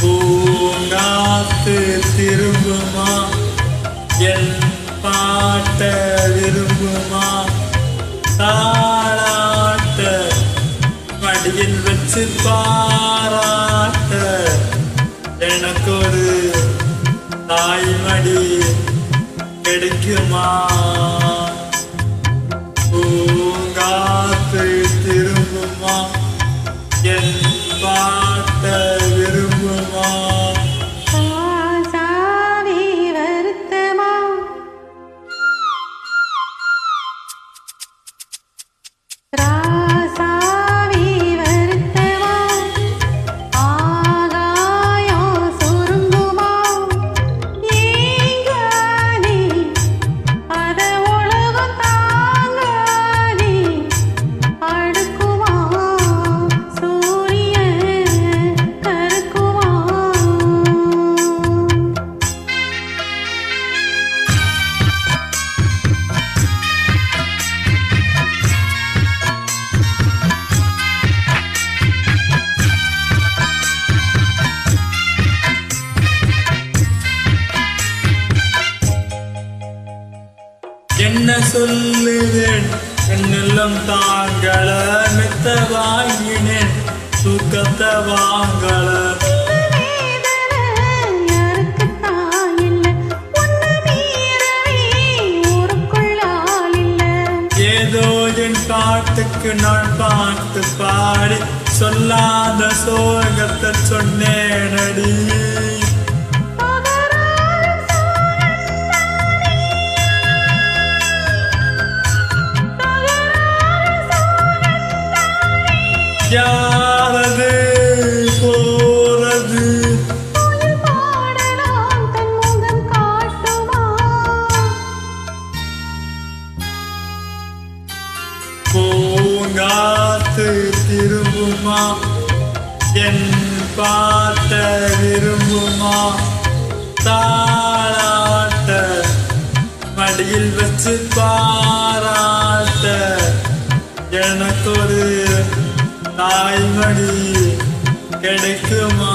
பூநாத்து திரும்புமா? என் பாட்ட விரும்புமா? தாளாட்ட மடியில் வச்சு பாராட்ட எனக்கு ஒரு தாய்மடி கிடைக்குமா? பூங்காத்து திரும்புமா? என் பாட்ட என்ன சொல்லுவேன்? என்னெல்லாம் தாங்கள மெத்த வாங்கினேன்? தூக்கத்தை வாங்கல. ஏதோ என் பாட்டுக்கு நான் பாட்டு பாடி சொல்லாத சோகத்தை சொன்னேனடி. யாரது போறது? பூங்காத்து திரும்புமா? என் பாட்ட விரும்புமா? தாளாட்ட மடியில் வச்சு பாராட்ட. எனக்கு ஒரு தாய்மடி கிடைக்குமா?